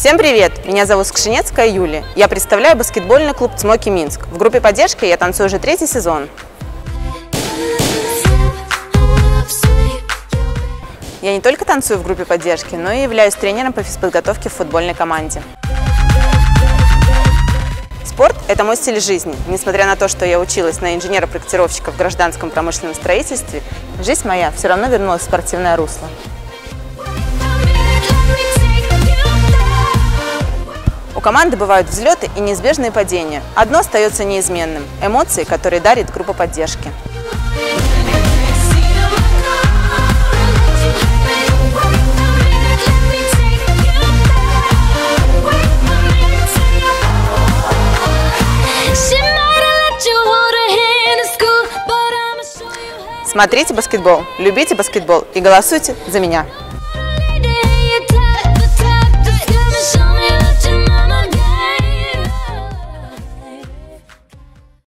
Всем привет! Меня зовут Скшинецкая Юлия. Я представляю баскетбольный клуб «Цмоки Минск». В группе поддержки я танцую уже третий сезон. Я не только танцую в группе поддержки, но и являюсь тренером по физподготовке в футбольной команде. Спорт – это мой стиль жизни. Несмотря на то, что я училась на инженера-проектировщика в гражданском промышленном строительстве, жизнь моя все равно вернулась в спортивное русло. У команды бывают взлеты и неизбежные падения. Одно остается неизменным – эмоции, которые дарит группа поддержки. Смотрите баскетбол, любите баскетбол и голосуйте за меня.